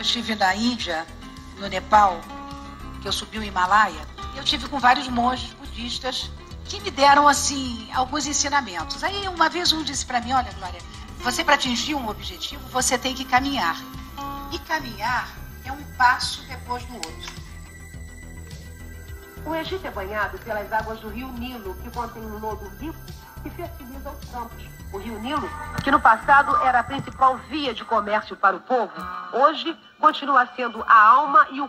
eu estive na Índia, no Nepal, que eu subi o Himalaia, eu tive com vários monges budistas que me deram assim alguns ensinamentos. Aí uma vez um disse para mim, olha, Glória, você para atingir um objetivo, você tem que caminhar. E caminhar é um passo depois do outro. O Egito é banhado pelas águas do rio Nilo, que contém um lodo rico que campos. O rio Nilo, que no passado era a principal via de comércio para o povo, hoje continua sendo a alma e o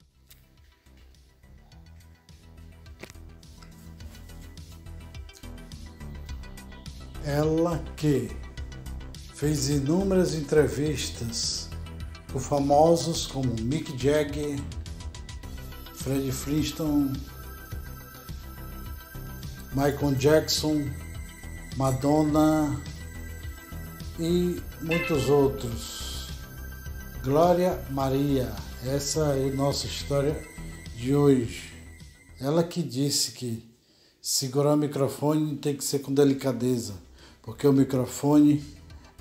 Ela que fez inúmeras entrevistas com famosos como Mick Jagger, Fred Flintstone, Michael Jackson, Madonna e muitos outros. Glória Maria, essa é a nossa história de hoje. Ela que disse que segurar o microfone tem que ser com delicadeza porque o microfone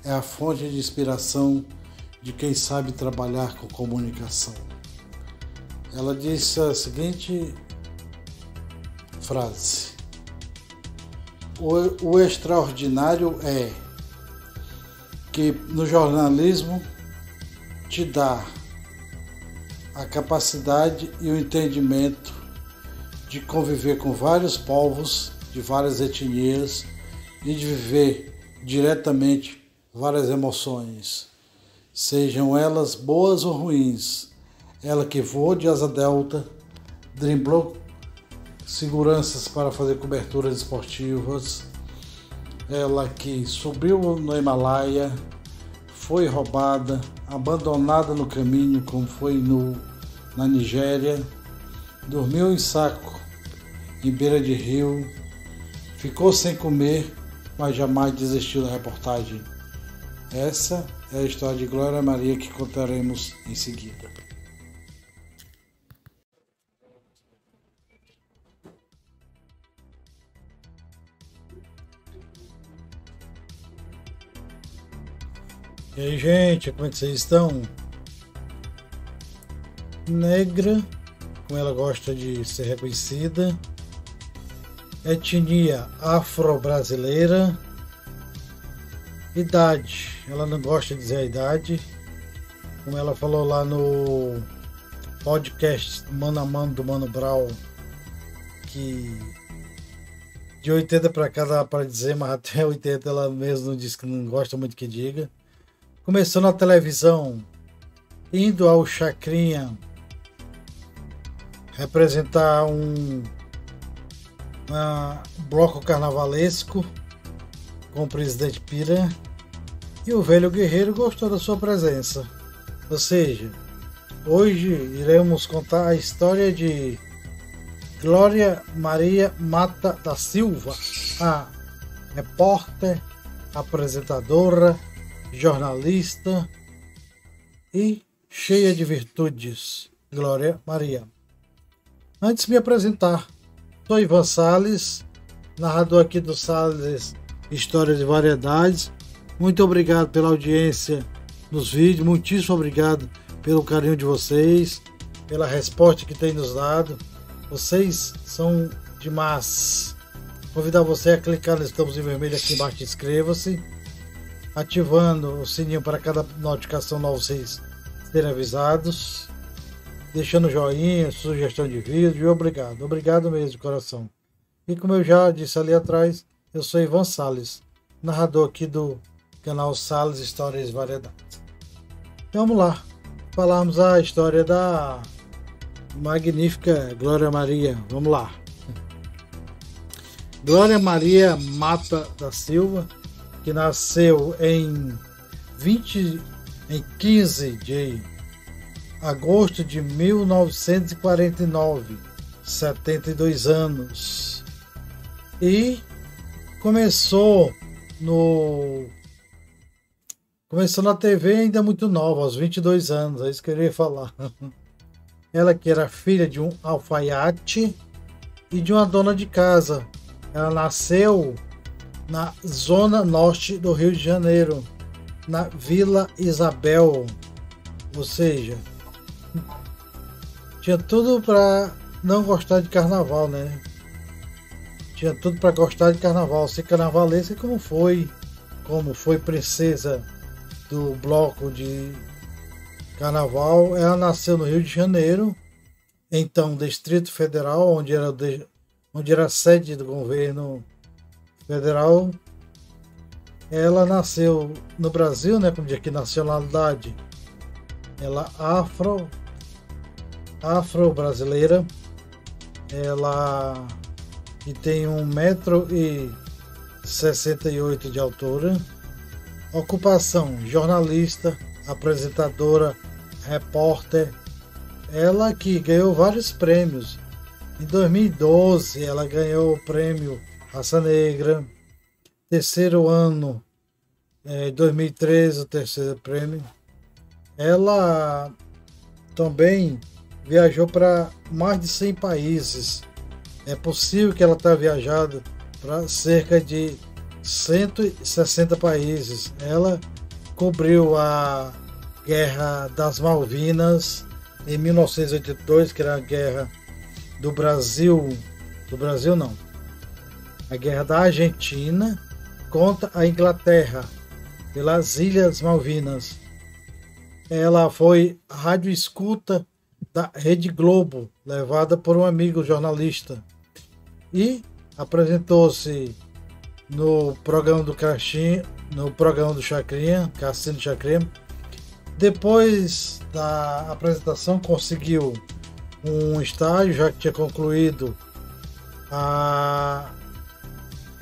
é a fonte de inspiração de quem sabe trabalhar com comunicação. Ela disse a seguinte frase: O, o extraordinário é que no jornalismo te dá a capacidade e o entendimento de conviver com vários povos, de várias etnias e de viver diretamente várias emoções, sejam elas boas ou ruins. Ela que voou de asa delta, driblou seguranças para fazer coberturas esportivas, ela que subiu no Himalaia, foi roubada, abandonada no caminho, como foi no, na Nigéria, dormiu em saco em beira de rio, ficou sem comer mas jamais desistiu da reportagem. Essa é a história de Glória Maria que contaremos em seguida. E aí, gente, como é que vocês estão? Negra, como ela gosta de ser reconhecida, etnia afro-brasileira, idade, ela não gosta de dizer a idade, como ela falou lá no podcast Mano a Mano do Mano Brown, que de 80 para cá dá para dizer, mas até 80 ela mesmo diz que não gosta muito que diga. Começou na televisão, indo ao Chacrinha representar um bloco carnavalesco com o presidente Pira e o velho guerreiro gostou da sua presença. Ou seja, hoje iremos contar a história de Glória Maria Mata da Silva, a repórter, apresentadora, jornalista e cheia de virtudes. Glória Maria. Antes de me apresentar, Sou Ivan Salles, narrador aqui do Salles Histórias de Variedades. Muito obrigado pela audiência nos vídeos, muitíssimo obrigado pelo carinho de vocês, pela resposta que tem nos dado. Vocês são demais. Convidar você a clicar no estamos em vermelho aqui embaixo, inscreva-se, ativando o sininho para cada notificação nova vocês serem avisados deixando joinha, sugestão de vídeo, obrigado, obrigado mesmo de coração. E como eu já disse ali atrás, eu sou Ivan Sales, narrador aqui do canal Sales Histórias e Variedades. Então, vamos lá, falarmos a história da magnífica Glória Maria. Vamos lá. Glória Maria Mata da Silva, que nasceu em 20 em 15 de agosto de 1949, 72 anos. E começou no começou na TV ainda muito nova, aos 22 anos, é isso que eu queria falar. Ela que era filha de um alfaiate e de uma dona de casa. Ela nasceu na zona norte do Rio de Janeiro, na Vila Isabel, ou seja, tinha tudo para não gostar de carnaval, né? Tinha tudo para gostar de carnaval, ser carnavalesca como foi, como foi princesa do bloco de carnaval. Ela nasceu no Rio de Janeiro, então Distrito Federal, onde era, onde era sede do governo federal. Ela nasceu no Brasil, né, como de aqui nacionalidade. Ela afro afro-brasileira. Ela que tem um metro e 68 de altura. Ocupação: jornalista, apresentadora, repórter. Ela que ganhou vários prêmios. Em 2012, ela ganhou o prêmio Raça Negra. Terceiro ano, é, 2013, o terceiro prêmio. Ela também viajou para mais de 100 países. É possível que ela tenha viajado para cerca de 160 países. Ela cobriu a Guerra das Malvinas em 1982, que era a guerra do Brasil, do Brasil não, a guerra da Argentina contra a Inglaterra pelas Ilhas Malvinas. Ela foi rádio escuta da Rede Globo, levada por um amigo jornalista, e apresentou-se no programa do Caixinha, no programa do Chacrinha, Cassino Chacrinha. Depois da apresentação conseguiu um estágio, já que tinha concluído a,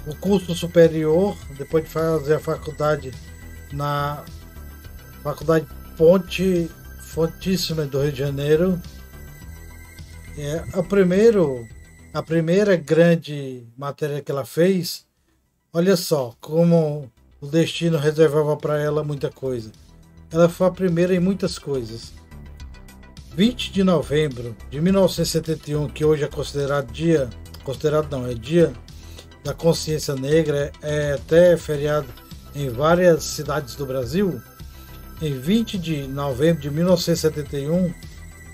o curso superior, depois de fazer a faculdade na Faculdade Ponte Fontíssima do Rio de Janeiro. É, a, primeiro, a primeira grande matéria que ela fez Olha só como o destino reservava para ela muita coisa. Ela foi a primeira em muitas coisas. 20 de novembro de 1971, que hoje é considerado dia, considerado não, é dia da consciência negra, é até feriado em várias cidades do Brasil. Em 20 de novembro de 1971,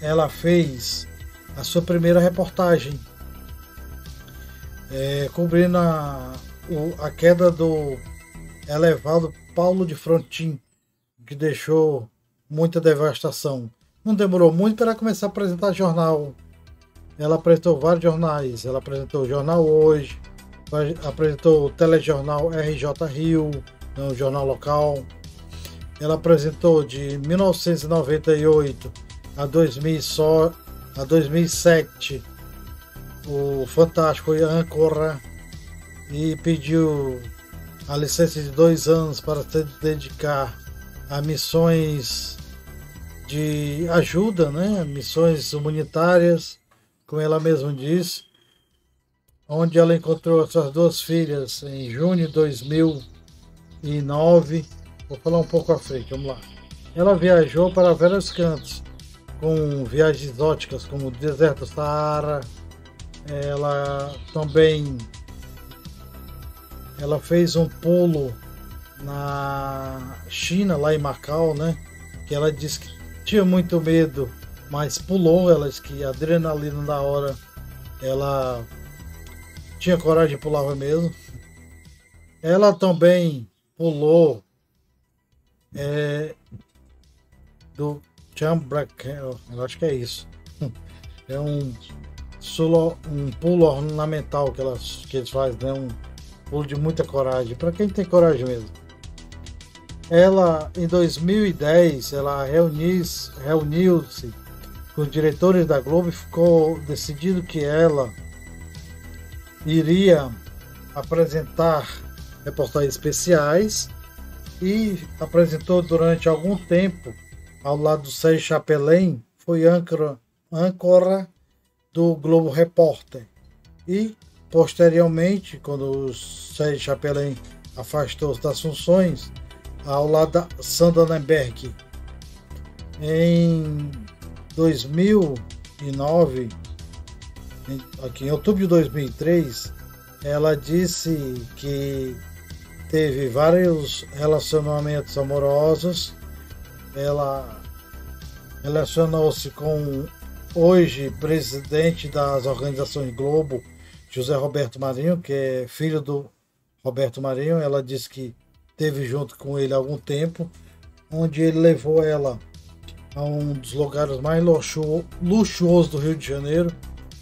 ela fez a sua primeira reportagem, é, cobrindo a, o, a queda do elevado Paulo de Frontin, que deixou muita devastação. Não demorou muito para começar a apresentar jornal. Ela apresentou vários jornais. Ela apresentou o Jornal Hoje, apresentou o telejornal RJ Rio, no né, jornal local. Ela apresentou de 1998 a, 2000 só, a 2007 o fantástico Ancora e pediu a licença de dois anos para se dedicar a missões de ajuda, né? missões humanitárias, como ela mesma disse, onde ela encontrou suas duas filhas em junho de 2009. Vou falar um pouco à frente, vamos lá. Ela viajou para vários cantos, com viagens exóticas como o deserto Saara. Ela também ela fez um pulo na China, lá em Macau, né? Que ela disse que tinha muito medo, mas pulou. Ela disse que a adrenalina da hora, ela tinha coragem de pular mesmo. Ela também pulou é, do Chambrak, eu acho que é isso. É um, solo, um pulo ornamental que, elas, que eles fazem, né? Um, pulo de muita coragem, para quem tem coragem mesmo. Ela, em 2010, ela reuniu-se reuniu com os diretores da Globo e ficou decidido que ela iria apresentar reportagens especiais e apresentou durante algum tempo ao lado do Sérgio Chapelin, foi âncora, âncora do Globo Repórter. E Posteriormente, quando o Sérgio Chapelin afastou-se das funções, ao lado da Sandra Nemberg, em 2009, aqui em outubro de 2003, ela disse que teve vários relacionamentos amorosos. Ela relacionou-se com hoje presidente das organizações Globo, José Roberto Marinho, que é filho do Roberto Marinho. Ela disse que teve junto com ele algum tempo, onde ele levou ela a um dos lugares mais luxuosos do Rio de Janeiro,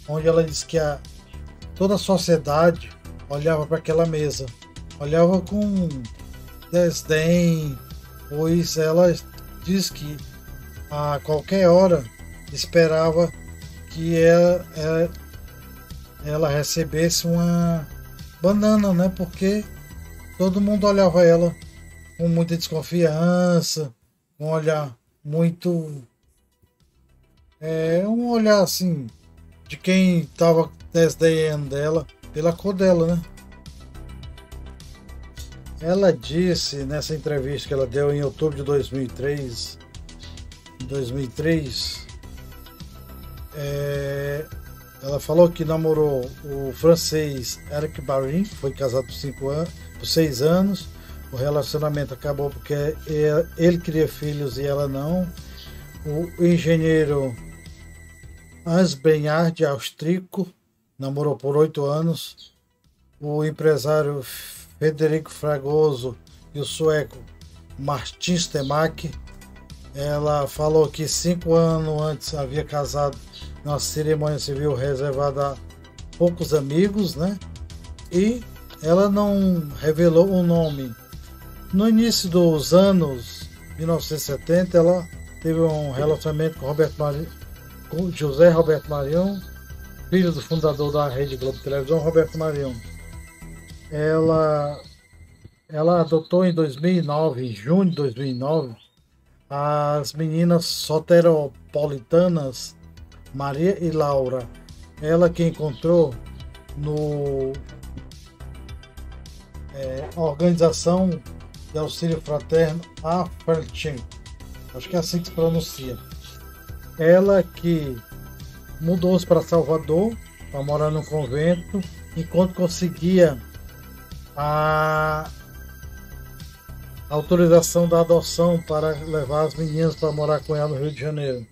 onde ela disse que a, toda a sociedade olhava para aquela mesa, olhava com desdém, pois ela diz que a qualquer hora esperava que ela, ela, ela recebesse uma banana, né? Porque todo mundo olhava ela com muita desconfiança, um olhar muito. É um olhar assim de quem estava desdenhando dela pela cor dela, né? Ela disse nessa entrevista que ela deu em outubro de 2003, 2003, é, ela falou que namorou o francês Eric Barin, foi casado por cinco anos, por seis anos. O relacionamento acabou porque ele queria filhos e ela não. O engenheiro Hans Benhard Austrico namorou por oito anos. O empresário Federico Fragoso e o sueco Martin Stemak. Ela falou que cinco anos antes havia casado numa cerimônia civil reservada a poucos amigos, né? E ela não revelou o nome. No início dos anos 1970, ela teve um relacionamento com Roberto Marinho, José Roberto Marinho, filho do fundador da Rede Globo Televisão, Roberto Marinho. Ela ela adotou em 2009, em junho de 2009, as meninas soteropolitanas Maria e Laura. Ela que encontrou no é, organização de auxílio fraterno Afertin. Acho que é assim que se pronuncia. Ela que mudou-se para Salvador para morar no convento enquanto conseguia a autorização da adoção para levar as meninas para morar com ela no Rio de Janeiro.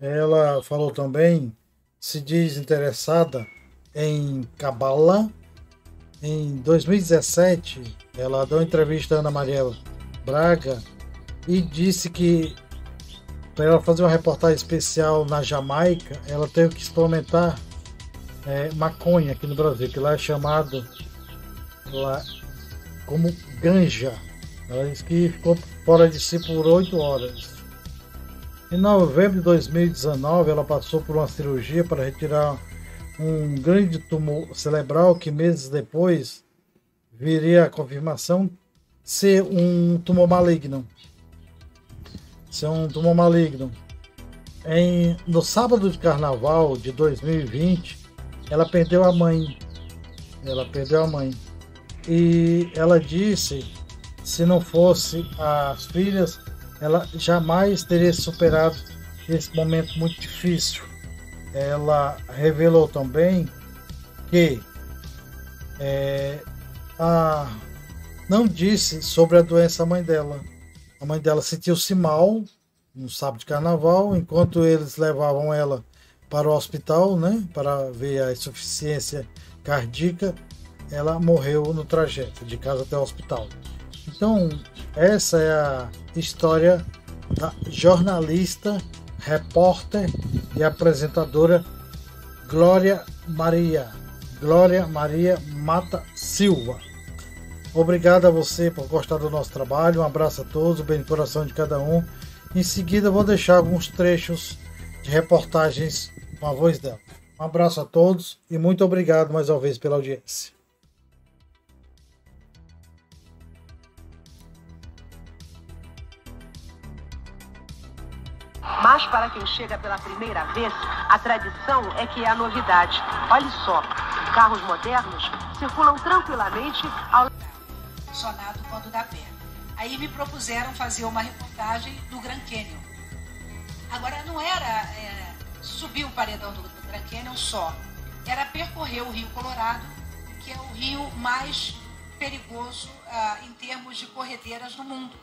Ela falou também, se diz interessada em Cabala. Em 2017, ela deu entrevista a Ana Maria Braga e disse que para ela fazer uma reportagem especial na Jamaica, ela teve que experimentar é, maconha aqui no Brasil, que lá é chamado lá, como ganja. Ela disse que ficou fora de si por oito horas. Em novembro de 2019, ela passou por uma cirurgia para retirar um grande tumor cerebral que meses depois viria a confirmação ser um tumor maligno. Ser um tumor maligno. Em, no sábado de carnaval de 2020, ela perdeu a mãe. Ela perdeu a mãe. E ela disse, se não fosse as filhas, ela jamais teria superado esse momento muito difícil. Ela revelou também que é, a, não disse sobre a doença mãe dela. A mãe dela sentiu-se mal no sábado de carnaval, enquanto eles levavam ela para o hospital, né, para ver a insuficiência cardíaca, ela morreu no trajeto de casa até o hospital. Então, essa é a história da jornalista, repórter e apresentadora Glória Maria, Glória Maria Mata Silva. Obrigado a você por gostar do nosso trabalho. Um abraço a todos, bem no coração de cada um. Em seguida, vou deixar alguns trechos de reportagens com a voz dela. Um abraço a todos e muito obrigado mais uma vez pela audiência. Mas para quem chega pela primeira vez, a tradição é que é a novidade. Olhe só, carros modernos circulam tranquilamente ao sonado quando dá pé. Aí me propuseram fazer uma reportagem do Grand Canyon. Agora não era é, subir o paredão do, do Grand Canyon só, era percorrer o Rio Colorado, que é o rio mais perigoso ah, em termos de corredeiras no mundo.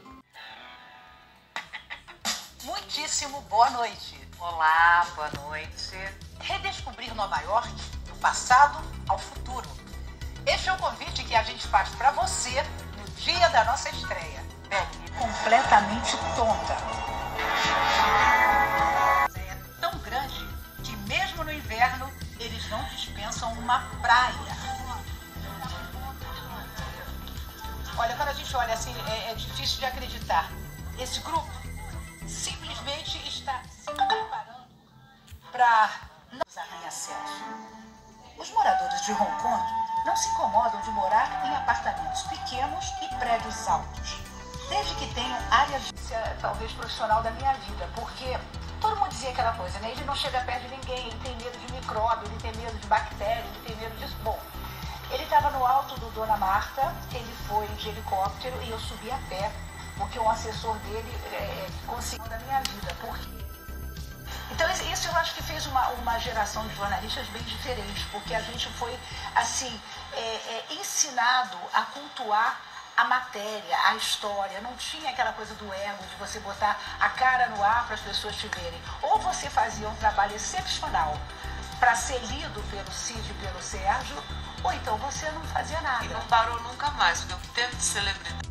Muitíssimo boa noite. Olá, boa noite. Redescobrir Nova York do passado ao futuro. Este é o convite que a gente faz para você no dia da nossa estreia. Bem, completamente tonta. É tão grande que mesmo no inverno eles não dispensam uma praia. Olha, quando a gente olha assim, é, é difícil de acreditar. Esse grupo simplesmente está se preparando para nos arranha-céus. Os moradores de Hong Kong não se incomodam de morar em apartamentos pequenos e prédios altos, desde que tenham áreas de talvez profissional da minha vida, porque todo mundo dizia aquela coisa, né? Ele não chega perto de ninguém, ele tem medo de micróbio, ele tem medo de bactéria, ele tem medo disso. Bom, ele estava no alto do Dona Marta, ele foi de helicóptero e eu subi a pé, porque um assessor dele é, conseguiu da minha vida. Por acho que fez uma, uma geração de jornalistas bem diferente, porque a gente foi, assim, é, é, ensinado a cultuar a matéria, a história. Não tinha aquela coisa do ego, de você botar a cara no ar para as pessoas te verem. Ou você fazia um trabalho excepcional para ser lido pelo Cid e pelo Sérgio, ou então você não fazia nada. E não parou nunca mais, porque o tempo de celebridade